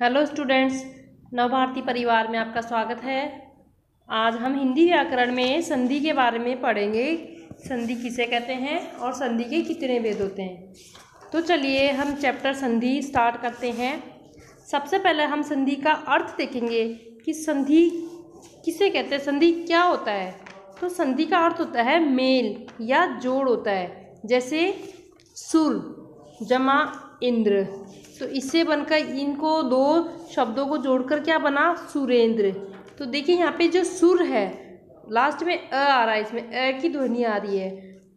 Hello students, Navbharati परिवार में आपका स्वागत है। आज हम हिंदी व्याकरण में संधि के बारे में पढ़ेंगे। संधि किसे कहते हैं और संधि के कितने वेद होते हैं? तो चलिए हम चैप्टर संधि स्टार्ट करते हैं। सबसे पहले हम संधि का अर्थ देखेंगे कि संधि किसे कहते हैं, संधि क्या होता है। तो संधि का अर्थ होता है मेल या जोड़ होता है, जैसे सुर, जमा इंद्र। तो इससे बनकर इनको दो शब्दों को जोड़कर क्या बना? सुरेंद्र। तो देखिए यहाँ पे जो सुर है लास्ट में अ आ रहा है, इसमें अ की ध्वनि आ रही है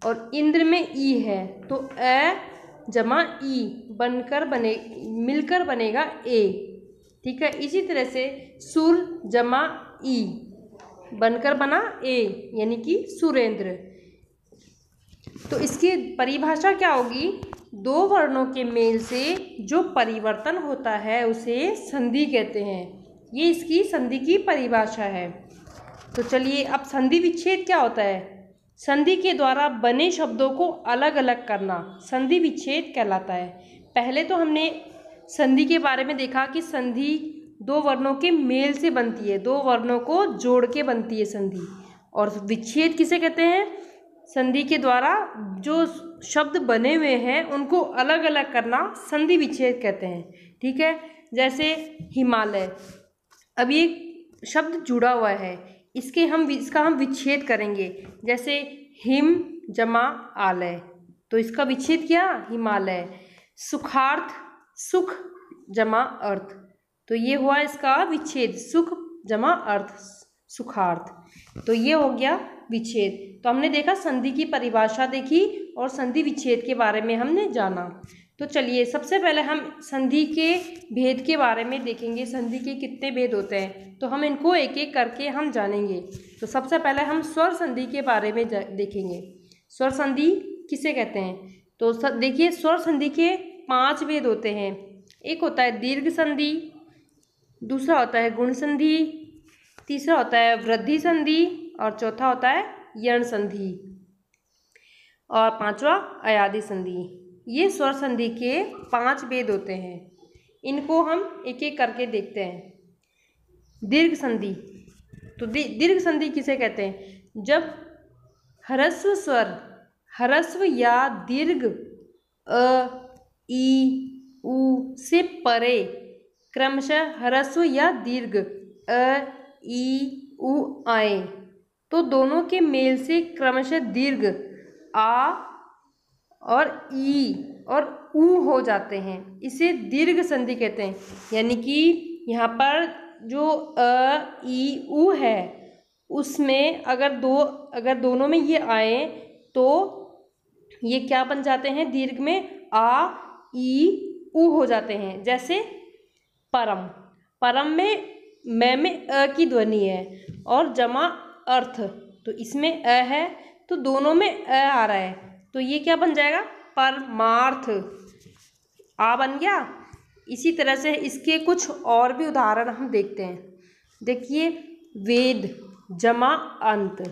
और इंद्र में ई है तो अ जमा ई बनकर बने, मिलकर बनेगा ए। ठीक है? इसी तरह से सुर जमा ई बनकर बना ए, यानी कि सुरेंद्र। तो इसकी परिभाषा क्या होगी? दो वर्णों के मेल से जो परिवर्तन होता है, उसे संधि कहते हैं। ये इसकी संधि की परिभाषा है। तो चलिए, अब संधि विच्छेद क्या होता है? संधि के द्वारा बने शब्दों को अलग अलग करना संधि विच्छेद कहलाता है। पहले तो हमने संधि के बारे में देखा कि संधि दो वर्णों के मेल से बनती है, दो वर्णों को जोड़ के बनती है संधि। और विच्छेद किसे कहते हैं? संधि के द्वारा जो शब्द बने हुए हैं, उनको अलग अलग करना संधि विच्छेद कहते हैं। ठीक है? जैसे हिमालय। अब ये शब्द जुड़ा हुआ है। इसके हम इसका हम विच्छेद करेंगे। जैसे हिम, जमा, आलय। तो इसका विच्छेद क्या? हिमालय। सुखार्थ, सुख, जमा, अर्थ। तो ये हुआ इसका विच्छेद। सुख, जमा, अर्थ, सुखार्थ। तो ये हो गया विच्छेद। तो हमने देखा संधि की परिभाषा देखी और संधि विच्छेद के बारे में हमने जाना। तो चलिए, सबसे पहले हम संधि के भेद के बारे में देखेंगे। संधि के कितने भेद होते हैं? तो हम इनको एक एक करके हम जानेंगे। तो सबसे पहले हम स्वर संधि के बारे में देखेंगे। स्वर संधि किसे कहते हैं? तो देखिए, स्वर संधि के पाँच भेद होते हैं। एक होता है दीर्घ संधि, दूसरा होता है गुण संधि, तीसरा होता है वृद्धि संधि और चौथा होता है यण संधि और पांचवा अयादि संधि। ये स्वर संधि के पाँच वेद होते हैं। इनको हम एक एक करके देखते हैं। दीर्घ संधि। तो दीर्घ संधि किसे कहते हैं? जब हरस्व स्वर, हरस्व या दीर्घ अ ई उ से परे, क्रमशः हरस्व या दीर्घ अ ई उ आए। तो दोनों के मेल से क्रमशः दीर्घ, आ और ई और ऊ हो जाते हैं। इसे दीर्घ संधि कहते हैं। यानी कि यहाँ पर जो अ, ई, ऊ है, उसमें अगर दो, अगर दोनों में ये आए तो ये क्या बन जाते हैं? दीर्घ में आ, ई, ऊ हो जाते हैं। जैसे परम परम में, मैं में अ की ध्वनि है और जमा अर्थ। तो इसमें अ है तो दोनों में अ आ रहा है। तो ये क्या बन जाएगा? परमार्थ। आ बन गया? इसी तरह से इसके कुछ और भी उदाहरण हम देखते हैं। देखिए, वेद जमा अंत।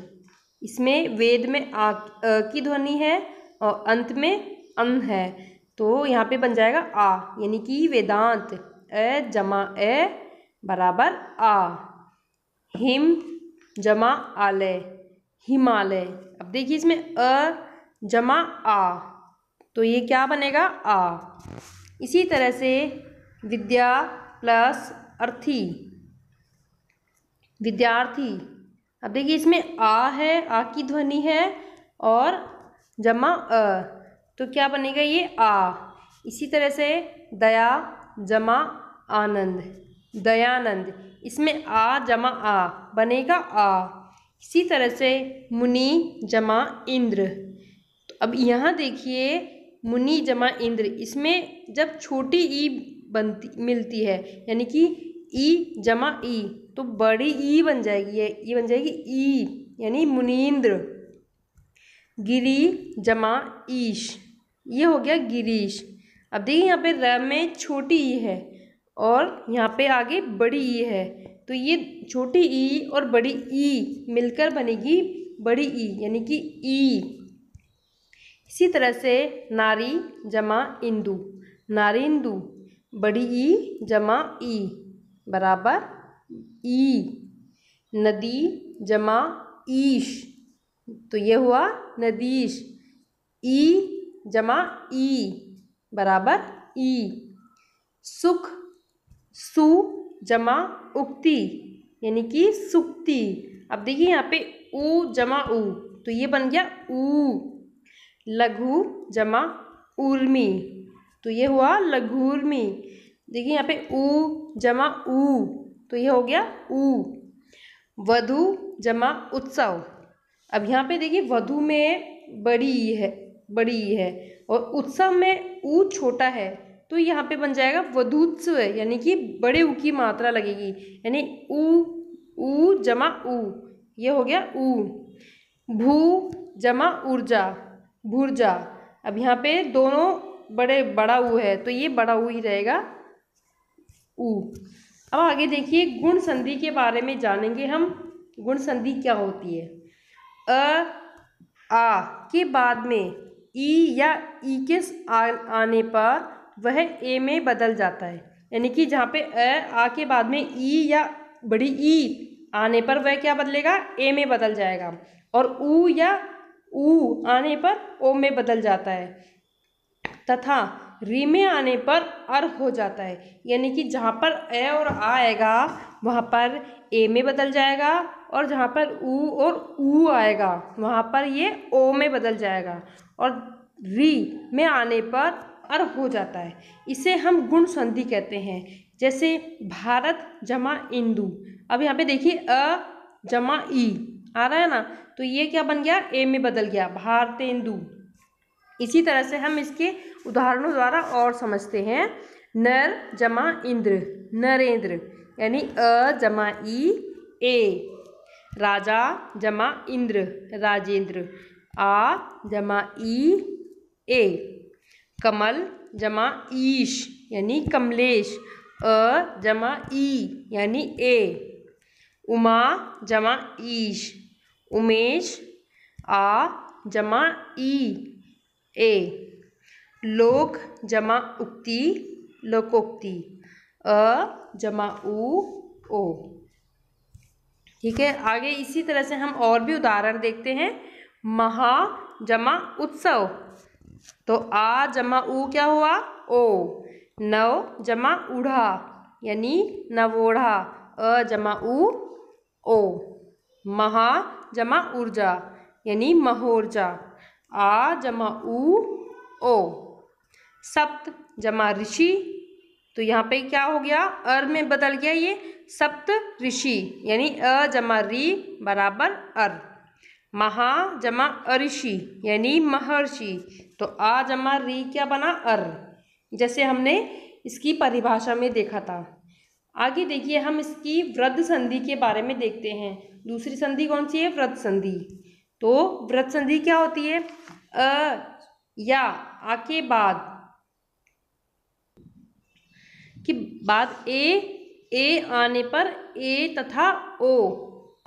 इसमें वेद में आ, अ की ध्वनि है और अंत में अन है। तो यहाँ पे बन जाएगा आ, यानी कि वेदांत। अ जमा ए बराबर आ। हिम जमा आलय हिमालय अब देखिए इसमें अ, जमा आ तो ये क्या बनेगा? आ। इसी तरह से विद्या प्लस अर्थी। विद्यार्थी। अब देखिए इसमें आ है, आ की ध्वनि है और जमा अ तो क्या बनेगा ये? आ। इसी तरह से दया, जमा, आनंद। दयानंद। इसमें आ जमा आ, बनेगा आ। इसी तरह से मुनि जमा इंद्र। तो अब यहाँ देखिए, मुनि जमा इंद्र, इसमें जब छोटी ई बनती, मिलती है, यानी कि ई जमा ई तो बड़ी ई बन जाएगी, ये ये बन जाएगी ई, यानी मुनीन्द्र गिरी जमा ईश, ये हो गया गिरीश। अब देखिए यहाँ पे र में छोटी ई है। और यहाँ पे आगे बड़ी ई है। तो ये छोटी ई और बड़ी ई मिलकर बनेगी बड़ी ई, यानी कि ई। इसी तरह से नारी जमा इंदु। नारिंदु बड़ी ई जमा ई, बराबर ई। नदी जमा ईश तो ये हुआ नदीश। ई जमा ई, बराबर ई। सुख सु जमा उक्ति, यानी कि सुक्ति। अब देखिए यहाँ पे ऊ जमा ऊ तो ये बन गया ऊ लघु जमा उर्मी तो ये हुआ लघुर्मी। देखिए यहाँ पे ऊ जमा ऊ तो ये हो गया ऊ वधु जमा उत्सव। अब यहाँ पे देखिए वधु में बड़ी है बड़ी है, और उत्सव में ऊ छोटा है तो यहाँ पे बन जाएगा वधुत्सव यानी कि बड़े ऊ की मात्रा लगेगी, यानी ऊ ऊ जमा ऊ, ये हो गया ऊ। भू जमा ऊर्जा, भूर्जा। अब यहाँ पे दोनों बड़े, बड़ा ऊ है तो ये बड़ा ऊ ही रहेगा ऊ। अब आगे देखिए, गुण संधि के बारे में जानेंगे हम, गुण संधि क्या होती है? अ, आ, के बाद में, ई या ई के आने पर वह ए में बदल जाता है। यानी कि जहाँ पे अ, आ के बाद में ई या बड़ी ई आने पर वह क्या बदलेगा? ए में बदल जाएगा। और ऊ या ऊ आने पर ओ में बदल जाता है। तथा री में आने पर अर हो जाता है। यानी कि जहाँ पर ए और आ आएगा, वहाँ पर ए में बदल जाएगा और जहाँ पर ऊ और ऊ आएगा, वहाँ पर ये ओ में बदल जाएगा। और री में आने पर अर हो जाता है। इसे हम गुण संधि कहते हैं। जैसे भारत जमा इंदु। अब यहाँ पे देखिए, अ जमा ई। आ रहा है ना? तो ये क्या बन गया? ए में बदल गया। भारत भारतेंदु। इसी तरह से हम इसके उदाहरणों द्वारा और समझते हैं। नर जमा इंद्र। नरेंद्र, यानी अ जमा ई, ए। राजा जमा इंद्र। राजेंद्र। आ जमा ई, ए। कमल जमा ईश, यानी कमलेश, अ जमा ई, यानी ए। उमा जमा ईश, उमेश, आ जमा ई, ए। लोक जमा उक्ति, लोकोक्ति, अ जमा उ, ओ। ठीक है, आगे इसी तरह से हम और भी उदाहरण देखते हैं। महा जमा उत्सव। तो आ जमा उ क्या हुआ? ओ। नव जमा उढ़ा, यानी नवोढ़ा। अ जमा उ, ओ। महा जमा ऊर्जा, यानी महोर्जा। आ जमा उ, ओ। सप्त जमा ऋषि तो यहाँ पे क्या हो गया? अर में बदल गया ये। सप्त ऋषि, यानी अ जमा री बराबर अर। महा जमा अऋषि यानी महर्षि। तो आ जमा री क्या बना? अर। जैसे हमने इसकी परिभाषा में देखा था। आगे देखिए, हम इसकी वृद्ध संधि के बारे में देखते हैं। दूसरी संधि कौन सी है? वृद्ध संधि। तो वृद्ध संधि क्या होती है? अ, या, आ के बाद। कि बाद ए ए आने पर ए तथा ओ,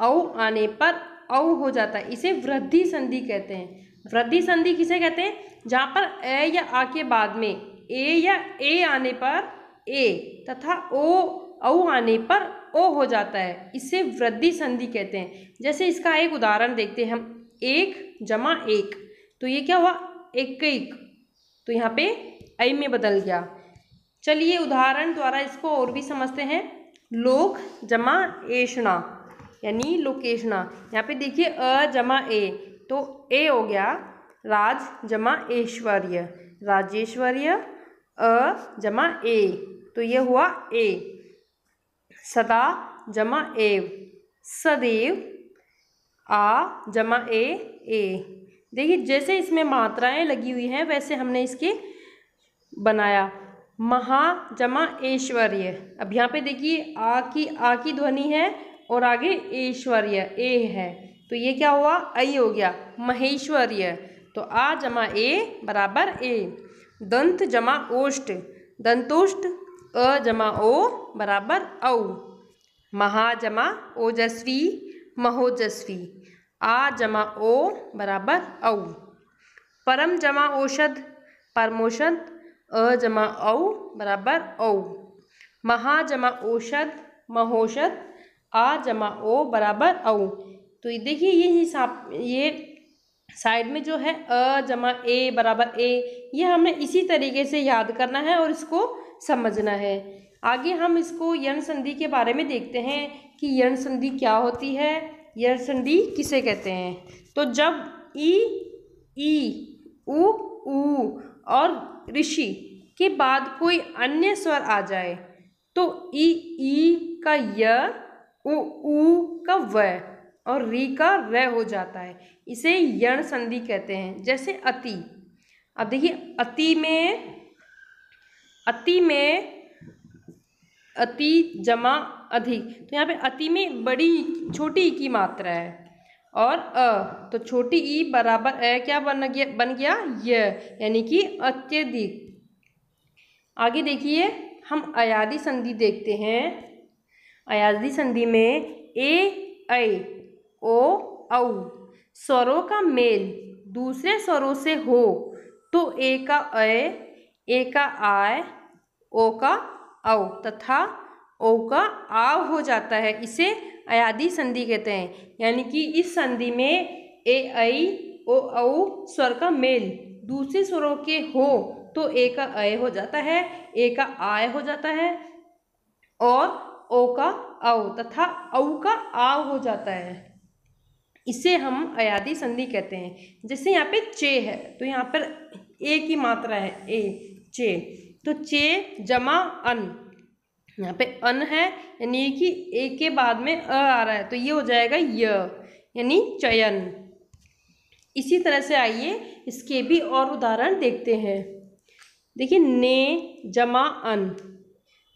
औ आने पर औ हो जाता है। इसे वृद्धि संधि कहते हैं। वृद्धि संधि किसे कहते हैं? जहाँ पर ए या आ के बाद में, ए या ए आने पर ए तथा ओ, औ आने पर ओ हो जाता है। इसे वृद्धि संधि कहते हैं। जैसे इसका एक उदाहरण देखते हैं हम। एक जमा एक। तो ये क्या हुआ? एक एक तो यहाँ पे ऐ में बदल गया। चलिए उदाहरण द्वारा इसको और भी समझते हैं। लोक जमा एषणा। यानी लोकेशना। यहाँ पे देखिए अ जमा ए तो ए हो गया राज जमा ऐश्वर्य। राजेश्वर्य, अ जमा ए तो ये हुआ ए। सदा जमा एव, सदैव, आ जमा ए ए। देखिए, जैसे इसमें मात्राएँ लगी हुई हैं, वैसे हमने इसके बनाया। महा जमा ऐश्वर्य। अब यहाँ पे देखिए, आ की आ की ध्वनि है और आगे ऐश्वर्य, ए है। तो ये क्या हुआ? आई हो गया, महेश्वर्य। तो आ जमा ए बराबर ए। दंत जमा ओष्ट दंतोष्ट अ जमा ओ बराबर औ। महा जमा ओजस्वी, महोजस्वी। आ जमा ओ बराबर औ। परम जमा औषध, परमोषध, अ जमा औ बराबर औ। महा जमा औषध, महोषध आ जमा ओ बराबर औ। तो देखिए, ये हिसाब ये साइड में जो है, अ जमा ए बराबर ए, ये हमें इसी तरीके से याद करना है और इसको समझना है। आगे हम इसको यण संधि के बारे में देखते हैं कि यण संधि क्या होती है, यण संधि किसे कहते हैं। तो जब ई ई, उ ऊ और ऋषि के बाद कोई अन्य स्वर आ जाए तो ई ई का य उ ऊ का व और री का र हो जाता है। इसे यण संधि कहते हैं, जैसे अति। अब देखिए, अति में अति में अति जमा अधिक। तो यहाँ पे अति में बड़ी, छोटी ई की मात्रा है। और अ तो छोटी ई बराबर अ क्या बन गया बन गया? य, यानी कि अत्यधिक। आगे देखिए, हम अयादि संधि देखते हैं। अयादी संधि में ए, ऐ, ओ, औ। स्वरों का मेल दूसरे स्वरों से हो तो ए का अ ए का आय, ओ का औ तथा ओ का आव हो जाता है। इसे अयादी संधि कहते हैं। यानी कि इस संधि में ए, ऐ, ओ, औ स्वर का मेल दूसरे स्वरों के हो तो ए का अय हो जाता है, ए का आय हो जाता है और ओ का औ तथा औ का आव हो जाता है। इसे हम अयादी संधि कहते हैं। जैसे यहाँ पे चे है तो यहाँ पर ए की मात्रा है, ए, चे। तो चे जमा अन, यहाँ पे अन है, यानी कि ए के बाद में अ आ रहा है तो ये हो जाएगा य, यानी चयन। इसी तरह से आइए, इसके भी और उदाहरण देखते हैं। देखिए, ने जमा अन।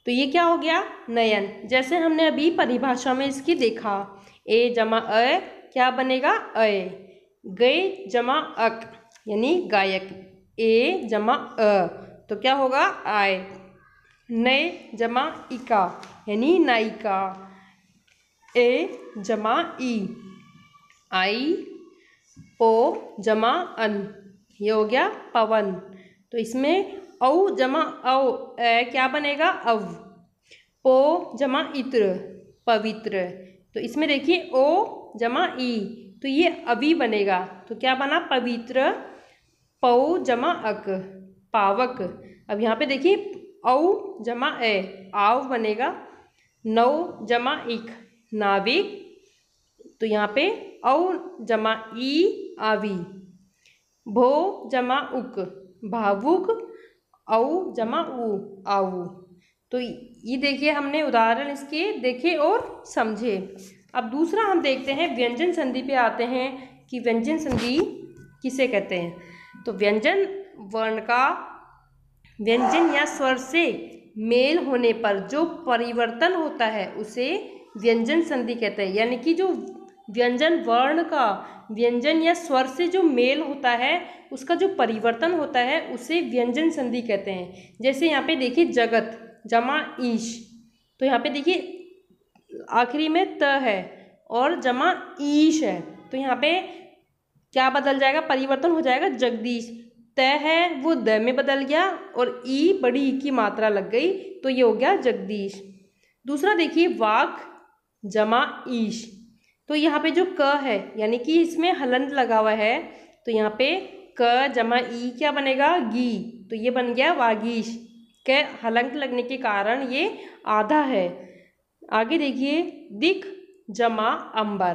तो ये क्या हो गया? नयन। जैसे हमने अभी परिभाषा में इसकी देखा, ए जमा अ क्या बनेगा? अय गए जमा अक, यानी गायक। ए जमा अ तो क्या होगा? आय। नए जमा इका, यानी नायिका। ए जमा ई, आई। ओ जमा अन, ये हो गया पवन। तो इसमें औ जमा औ क्या बनेगा? अव। पो जमा इत्र, पवित्र। तो इसमें देखिए, ओ जमा ई तो ये अभी बनेगा। तो क्या बना? पवित्र। पौ जमा अक, पावक। अब यहाँ पे देखिए, औ जमा ए आव बनेगा। नौ जमा इक नाविक। तो यहाँ पे औ जमा ई, आवी। भो जमा उक, भावुक। औ जमा उ आऊ तो ये देखिए हमने उदाहरण इसके देखे और समझे। अब दूसरा हम देखते हैं, व्यंजन संधि पे आते हैं कि व्यंजन संधि किसे कहते हैं? तो व्यंजन वर्ण का, व्यंजन या स्वर से मेल होने पर जो परिवर्तन होता है, उसे व्यंजन संधि कहते हैं। यानी कि जो व्यंजन वर्ण का, व्यंजन या स्वर से जो मेल होता है, उसका जो परिवर्तन होता है, उसे व्यंजन संधि कहते हैं। जैसे यहाँ पे देखिए जगत, जमा ईश। तो यहाँ पे देखिए, आखिरी में त है और जमा ईश है। तो यहाँ पे क्या बदल जाएगा? परिवर्तन हो जाएगा जगदीश। त है, वो द में बदल गया और ई बड़ी ई की मात्रा लग गई तो ये हो गया जगदीश। दूसरा देखिए, वाक, जमा ईश। तो यहाँ पे जो क है, यानी कि इसमें हलंत लगा हुआ है तो यहाँ पे क जमा ई क्या बनेगा? गी। तो ये बन गया वागीश। के हलंक लगने के कारण ये आधा है। आगे देखिए दिक जमा अंबर।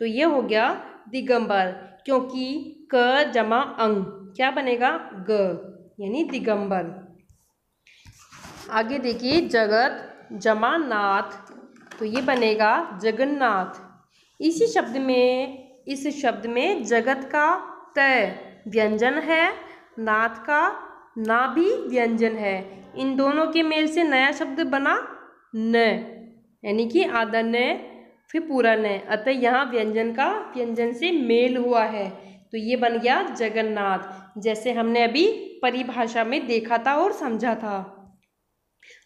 तो ये हो गया दिगंबर, क्योंकि क जमा अंग। क्या बनेगा? ग, यानी दिगंबर। आगे देखिए, जगत जमा नाथ तो ये बनेगा जगन्नाथ। इसी शब्द में, इस शब्द में जगत का तय व्यंजन है नाथ का ना भी व्यंजन है। इन दोनों के मेल से नया शब्द बना न, यानी कि आधा न, फिर पूरा न। अतः यहाँ व्यंजन का व्यंजन से मेल हुआ है। तो ये बन गया जगन्नाथ, जैसे हमने अभी परिभाषा में देखा था और समझा था।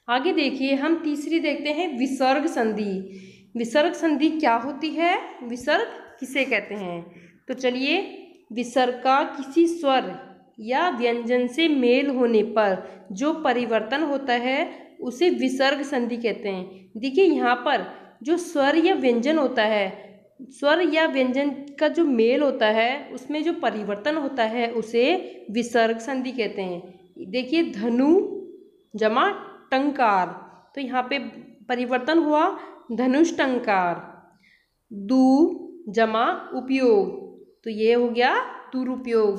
आगे देखिए, हम तीसरी देखते हैं विसर्ग संधि। विसर्ग संधि क्या होती है? विसर्ग किसे कहते हैं? तो चलिए, विसर्ग का किसी स्वर या व्यंजन से मेल होने पर जो परिवर्तन होता है, उसे विसर्ग संधि कहते हैं। देखिए, यहाँ पर जो स्वर या व्यंजन होता है, स्वर या व्यंजन का जो मेल होता है, उसमें जो परिवर्तन होता है, उसे विसर्ग संधि कहते हैं। देखिए, धनु, जमा, टंकार। तो यहाँ पे परिवर्तन हुआ धनुष टंकार दू जमा उपयोग। तो ये हो गया दुरुपयोग।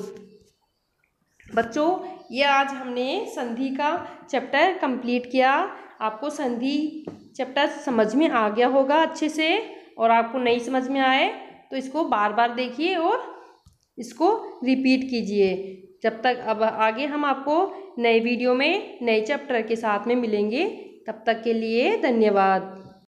बच्चों, ये आज हमने संधि का चैप्टर कंप्लीट किया। आपको संधि चैप्टर समझ में आ गया होगा अच्छे से और आपको नहीं समझ में आए तो इसको बार बार देखिए और इसको रिपीट कीजिए। जब तक, अब आगे हम आपको नए वीडियो में, नए चैप्टर के साथ में मिलेंगे। तब तक के लिए धन्यवाद।